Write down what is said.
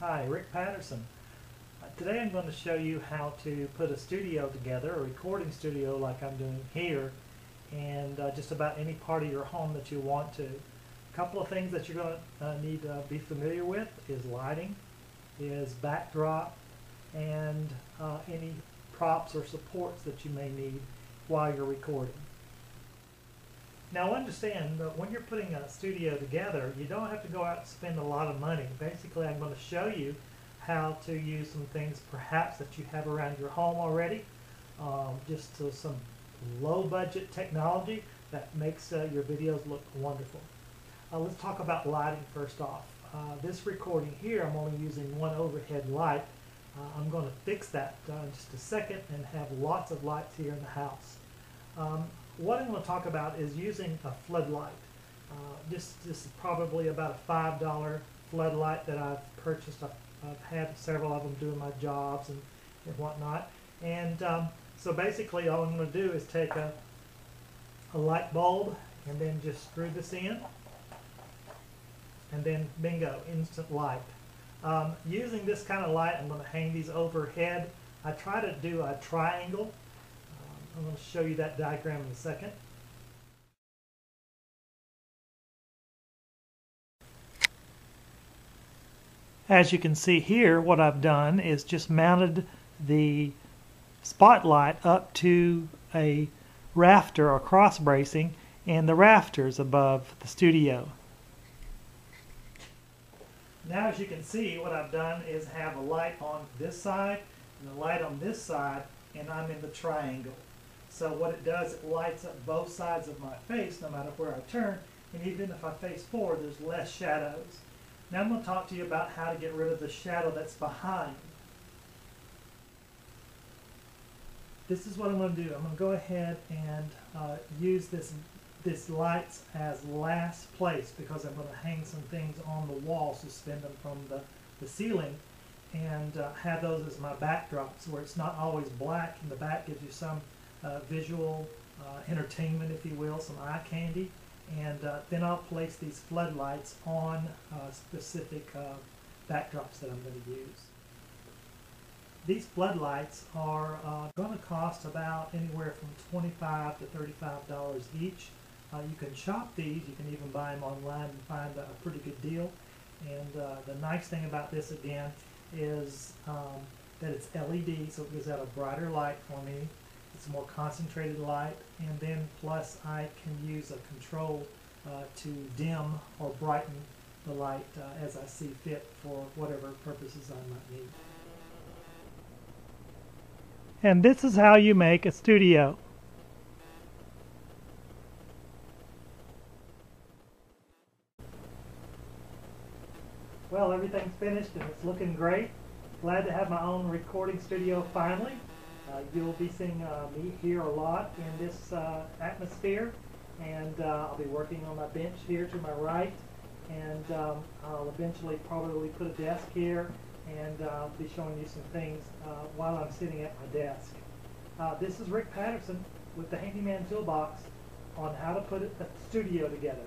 Hi, Rick Patterson. Uh, today I'm going to show you how to put a studio together, a recording studio like I'm doing here, and uh, just about any part of your home that you want to. A couple of things that you're going to uh, need to be familiar with is lighting, is backdrop, and uh, any props or supports that you may need while you're recording. Now understand that when you're putting a studio together, you don't have to go out and spend a lot of money. Basically, I'm going to show you how to use some things perhaps that you have around your home already. Um, just to some low budget technology that makes uh, your videos look wonderful. Uh, let's talk about lighting first off. Uh, this recording here, I'm only using one overhead light. Uh, I'm going to fix that uh, in just a second and have lots of lights here in the house. Um, what I'm going to talk about is using a floodlight. Uh, this, this is probably about a $5 floodlight that I've purchased. I've, I've had several of them doing my jobs and, and whatnot. And um, so basically all I'm going to do is take a, a light bulb and then just screw this in. And then bingo, instant light. Um, using this kind of light, I'm going to hang these overhead. I try to do a triangle I'm going to show you that diagram in a second. As you can see here, what I've done is just mounted the spotlight up to a rafter or cross bracing and the rafters above the studio. Now as you can see what I've done is have a light on this side and a light on this side and I'm in the triangle. So what it does, it lights up both sides of my face no matter where I turn, and even if I face forward, there's less shadows. Now I'm going to talk to you about how to get rid of the shadow that's behind. This is what I'm going to do. I'm going to go ahead and uh, use this this lights as last place because I'm going to hang some things on the wall, suspend them from the, the ceiling, and uh, have those as my backdrops where it's not always black and the back gives you some uh, visual uh, entertainment, if you will, some eye candy. And uh, then I'll place these floodlights on uh, specific uh, backdrops that I'm going to use. These floodlights are uh, going to cost about anywhere from 25 to $35 each. you can shop these, you can even buy them online and find a pretty good deal. And the nice thing about this again is um, that it's LED, so it gives out a brighter light for me. It's more concentrated light, and then plus I can use a control uh, to dim or brighten the light uh, as I see fit for whatever purposes I might need. And this is how you make a studio. Well, everything's finished and it's looking great. Glad to have my own recording studio finally. Uh, you'll be seeing uh, me here a lot in this uh, atmosphere, and I'll be working on my bench here to my right, and um, I'll eventually probably put a desk here, and I'll be showing you some things while I'm sitting at my desk. this is Rick Patterson with the Handyman Toolbox on how to put a studio together.